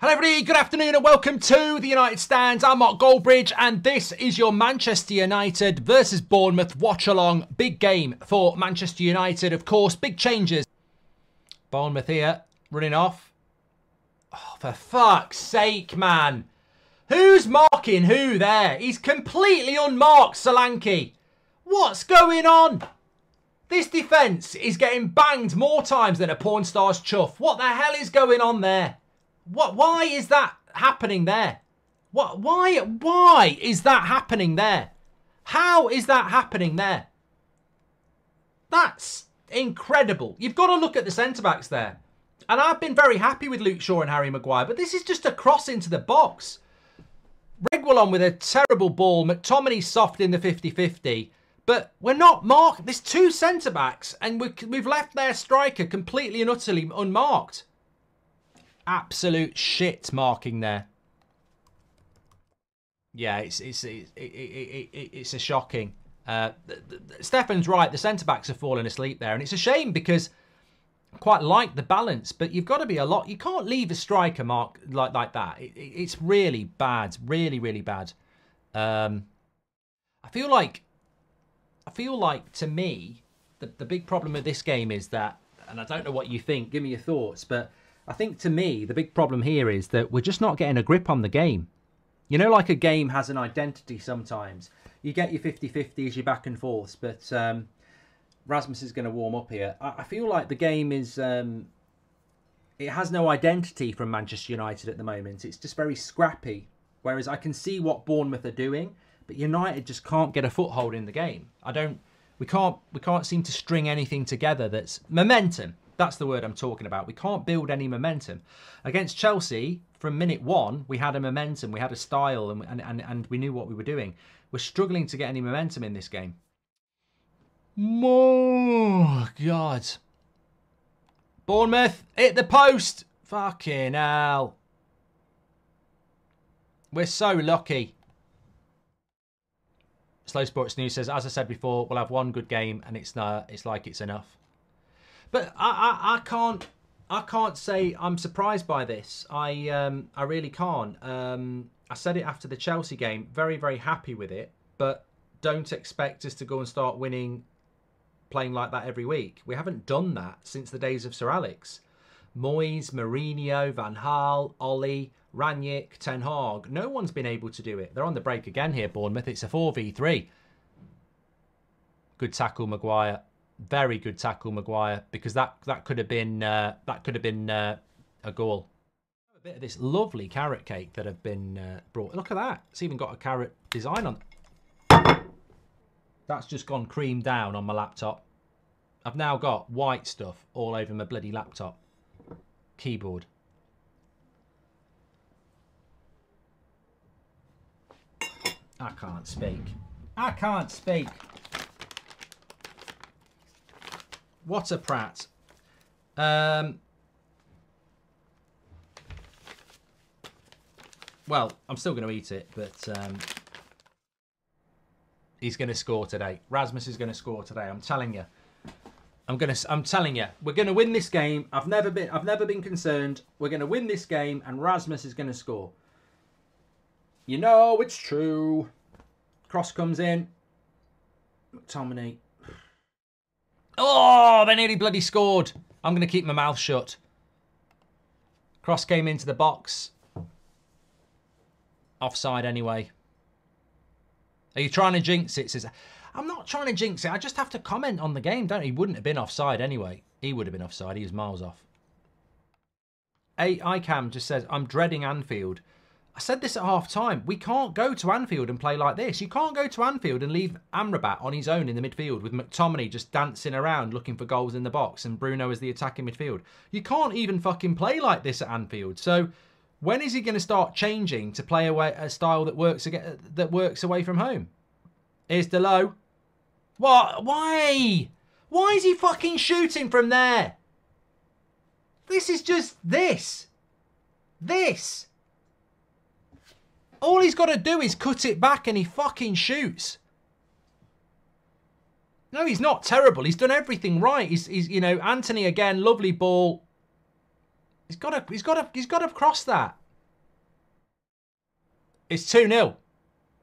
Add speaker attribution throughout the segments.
Speaker 1: Hello everybody, good afternoon and welcome to the United Stands. I'm Mark Goldbridge and this is your Manchester United versus Bournemouth watch along. Big game for Manchester United, of course, big changes. Bournemouth here, running off. Oh, for fuck's sake, man. Who's marking who there? He's completely unmarked, Solanke. What's going on? This defence is getting banged more times than a porn star's chuff. What the hell is going on there? What? Why is that happening there? What? Why? Why is that happening there? How is that happening there? That's incredible. You've got to look at the centre backs there. And I've been very happy with Luke Shaw and Harry Maguire, but this is just a cross into the box. Reguilon with a terrible ball. McTominay soft in the 50-50. But we're not marked. There's two centre backs, and we've left their striker completely and utterly unmarked absolute shit marking there. Yeah, it's it's it's, it, it, it, it's a shocking. Uh, Stefan's right. The centre backs have fallen asleep there, and it's a shame because I quite like the balance, but you've got to be a lot. You can't leave a striker mark like like that. it's really bad, really really bad. Um, I feel like I feel like to me the the big problem of this game is that, and I don't know what you think. Give me your thoughts, but I think to me, the big problem here is that we're just not getting a grip on the game. You know, like a game has an identity sometimes. You get your 50 50s, your back and forths, but um, Rasmus is going to warm up here. I, I feel like the game is. Um, it has no identity from Manchester United at the moment. It's just very scrappy. Whereas I can see what Bournemouth are doing, but United just can't get a foothold in the game. I don't. We can't. We can't seem to string anything together that's momentum. That's the word I'm talking about. We can't build any momentum. Against Chelsea, from minute one, we had a momentum, we had a style, and, and, and, we knew what we were doing. We're struggling to get any momentum in this game. Oh, God. Bournemouth, hit the post. Fucking hell. We're so lucky. Slow Sports News says, as I said before, we'll have one good game and it's uh, it's like it's enough. But I, I, I can't I can't say I'm surprised by this. I um, I really can't. Um, I said it after the Chelsea game. Very very happy with it, but don't expect us to go and start winning, playing like that every week. We haven't done that since the days of Sir Alex. Moyes, Mourinho, Van Gaal, Ole, Rangnick, Ten Hag. No one's been able to do it. They're on the break again here, Bournemouth. It's a 4v3. Good tackle, Maguire very good tackle, Maguire, because that that could have been uh, that could have been uh, a goal. A bit of this lovely carrot cake that have been uh, brought. Look at that; it's even got a carrot design on. That's just gone cream down on my laptop. I've now got white stuff all over my bloody laptop keyboard. I can't speak. I can't speak. What a prat. Um, well, I'm still going to eat it, but um, he's going to score today. Rasmus is going to score today. I'm telling you. I'm gonna. I'm telling you, we're gonna win this game. I've never been. I've never been concerned. We're gonna win this game, and Rasmus is gonna score. You know it's true. Cross comes in. McTominay Oh, they nearly bloody scored. I'm going to keep my mouth shut. Cross came into the box. Offside anyway. Are you trying to jinx it? Says, I'm not trying to jinx it. I just have to comment on the game, don't he? Wouldn't have been offside anyway. He would have been offside. He was miles off. A ICAM just says, I'm dreading Anfield. I said this at half time. We can't go to Anfield and play like this. You can't go to Anfield and leave Amrabat on his own in the midfield with McTominay just dancing around looking for goals in the box and Bruno as the attacking midfield. You can't even fucking play like this at Anfield. So when is he going to start changing to play away a style that works that works away from home? Here's Dalot. What? Why? Why is he fucking shooting from there? This is just this. This. All he's got to do is cut it back and he fucking shoots. No, he's not terrible. He's done everything right. He's, he's you know, Antony again, lovely ball. He's got to, he's got to, he's got to cross that. It's 2 0.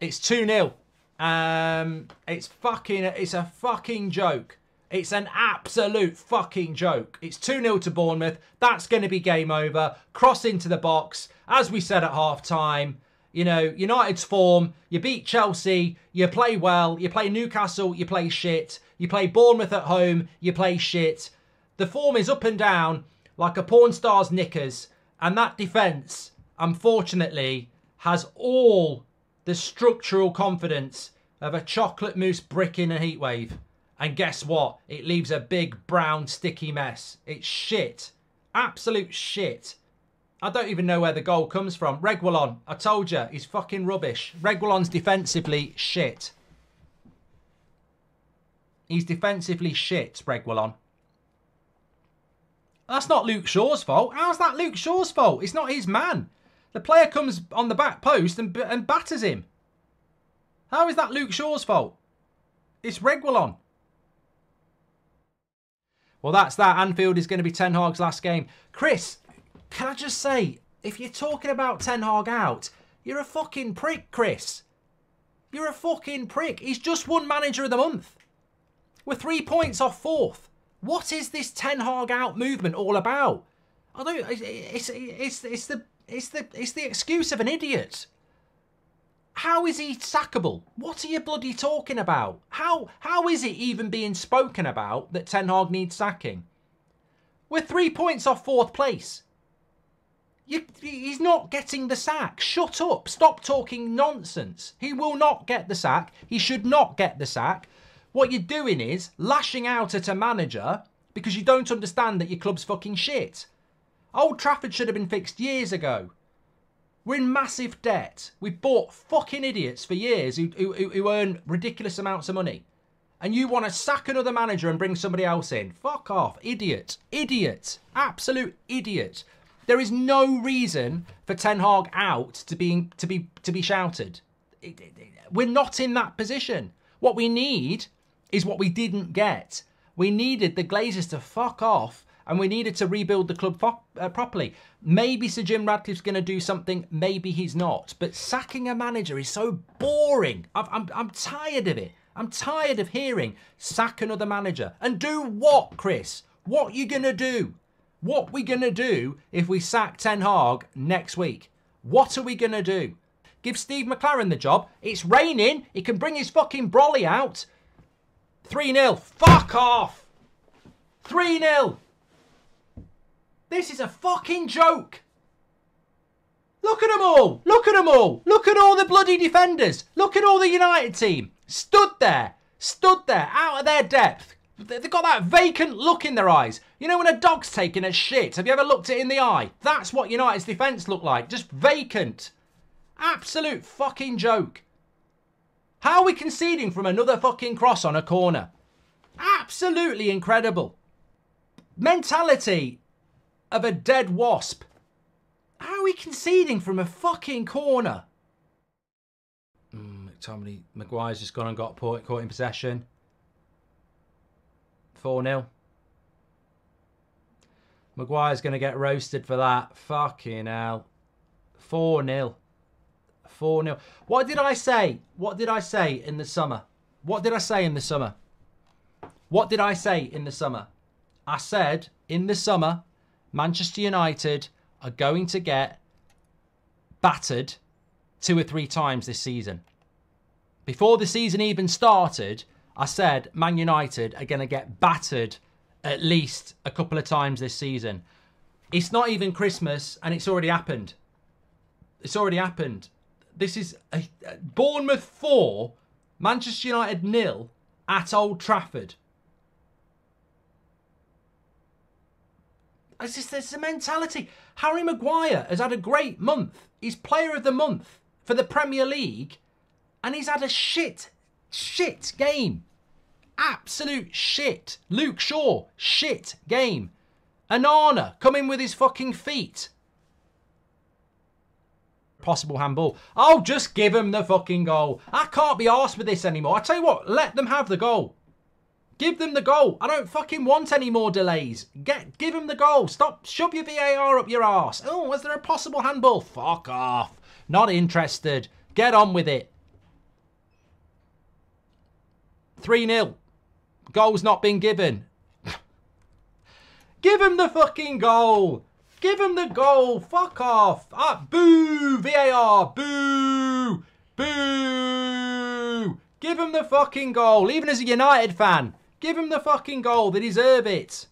Speaker 1: It's 2 0. Um, it's fucking, it's a fucking joke. It's an absolute fucking joke. It's 2 0 to Bournemouth. That's going to be game over. Cross into the box. As we said at half time, you know, United's form, you beat Chelsea, you play well, you play Newcastle, you play shit, you play Bournemouth at home, you play shit. The form is up and down like a porn star's knickers, and that defence, unfortunately, has all the structural confidence of a chocolate mousse brick in a heatwave. And guess what? It leaves a big brown sticky mess. It's shit. Absolute shit. I don't even know where the goal comes from. Reguilon, I told you, he's fucking rubbish. Reguilon's defensively shit. He's defensively shit, Reguilon. That's not Luke Shaw's fault. How's that Luke Shaw's fault? It's not his man. The player comes on the back post and, and batters him. How is that Luke Shaw's fault? It's Reguilon. Well, that's that. Anfield is going to be Ten Hag's last game. Chris, can I just say, if you're talking about Ten Hag out, you're a fucking prick, Chris. You're a fucking prick. He's just won Manager of the Month. We're three points off fourth. What is this Ten Hag out movement all about? I don't. It's it's it's the it's the it's the excuse of an idiot. How is he sackable? What are you bloody talking about? How how is it even being spoken about that Ten Hag needs sacking? We're three points off fourth place. You, he's not getting the sack. Shut up. Stop talking nonsense. He will not get the sack. He should not get the sack. What you're doing is lashing out at a manager because you don't understand that your club's fucking shit. Old Trafford should have been fixed years ago. We're in massive debt. We've bought fucking idiots for years who, who, who earn ridiculous amounts of money. And you want to sack another manager and bring somebody else in. Fuck off. Idiot. Idiot. Absolute idiot. There is no reason for Ten Hag out to be to be to be shouted. We're not in that position. What we need is what we didn't get. We needed the Glazers to fuck off and we needed to rebuild the club uh, properly. Maybe Sir Jim Ratcliffe's going to do something, maybe he's not. But sacking a manager is so boring. i I'm, I'm tired of it. I'm tired of hearing sack another manager. And do what, Chris? What you going to do? What we going to do if we sack Ten Hag next week? What are we going to do? Give Steve McClaren the job. It's raining. He can bring his fucking brolly out. 3-0. Fuck off. 3-0. This is a fucking joke. Look at them all. Look at them all. Look at all the bloody defenders. Look at all the United team. Stood there. Stood there out of their depth. They've got that vacant look in their eyes. You know when a dog's taking a shit? Have you ever looked it in the eye? That's what United's defence looked like. Just vacant. Absolute fucking joke. How are we conceding from another fucking cross on a corner? Absolutely incredible. Mentality of a dead wasp. How are we conceding from a fucking corner? Mm, McTominay, Maguire's just gone and got caught in possession. 4 0. Maguire's going to get roasted for that. Fucking hell. 4 0. 4 0. What did I say? What did I say in the summer? What did I say in the summer? What did I say in the summer? I said in the summer, Manchester United are going to get battered two or three times this season. Before the season even started, I said Man United are going to get battered at least a couple of times this season. It's not even Christmas and it's already happened. It's already happened. This is a, a Bournemouth 4, Manchester United nil at Old Trafford. It's just it's a mentality. Harry Maguire has had a great month. He's player of the month for the Premier League, and he's had a shit shit game. Absolute shit. Luke Shaw, shit game. Onana coming with his fucking feet. Possible handball. Oh, just give him the fucking goal. I can't be arsed with this anymore. I tell you what, let them have the goal. Give them the goal. I don't fucking want any more delays. Get, give them the goal. Stop, shove your VAR up your arse. Oh, was there a possible handball? Fuck off. Not interested. Get on with it. 3 0. Goal's not been given. Give him the fucking goal. Give him the goal. Fuck off. Ah, boo. VAR. Boo. Boo. Give him the fucking goal. Even as a United fan, give him the fucking goal. They deserve it.